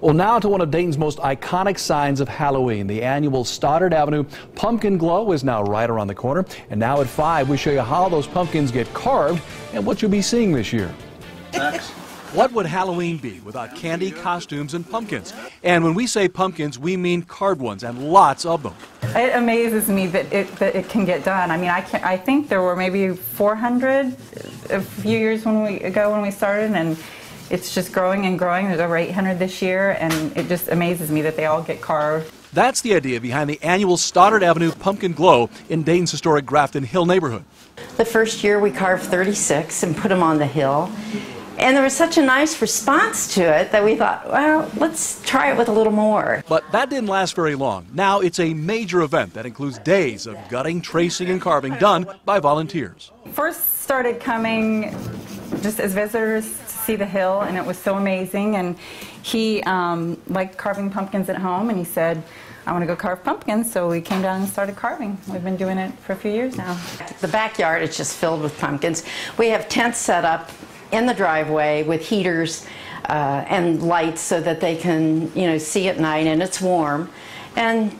Well, now to one of Dayton's most iconic signs of Halloween. The annual Stoddard Avenue Pumpkin Glow is now right around the corner. And now at 5, we show you how those pumpkins get carved and what you'll be seeing this year. What would Halloween be without candy, costumes, and pumpkins? And when we say pumpkins, we mean carved ones and lots of them. It amazes me that it, that it can get done. I mean, I, can, I think there were maybe 400 a few years when we, ago when we started, and it's just growing and growing. There's over 800 this year, and it just amazes me that they all get carved. That's the idea behind the annual Stoddard Avenue Pumpkin Glow in Dayton's historic Grafton Hill neighborhood. The first year we carved 36 and put them on the hill. And there was such a nice response to it that we thought, well, let's try it with a little more. But that didn't last very long. Now it's a major event that includes days of gutting, tracing, and carving done by volunteers. First started coming just as visitors to see the hill, and it was so amazing. And he um, liked carving pumpkins at home, and he said, I want to go carve pumpkins, so we came down and started carving. We've been doing it for a few years now. The backyard is just filled with pumpkins. We have tents set up in the driveway with heaters uh, and lights so that they can, you know, see at night and it's warm. And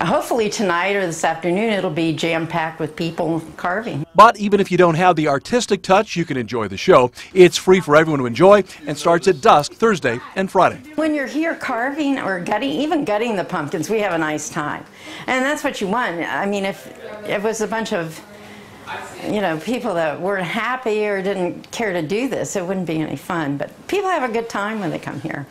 hopefully tonight or this afternoon it'll be jam-packed with people carving. But even if you don't have the artistic touch, you can enjoy the show. It's free for everyone to enjoy and starts at dusk Thursday and Friday. When you're here carving or gutting, even gutting the pumpkins, we have a nice time. And that's what you want. I mean, if, if it was a bunch of you know, people that weren't happy or didn't care to do this, it wouldn't be any fun. But people have a good time when they come here.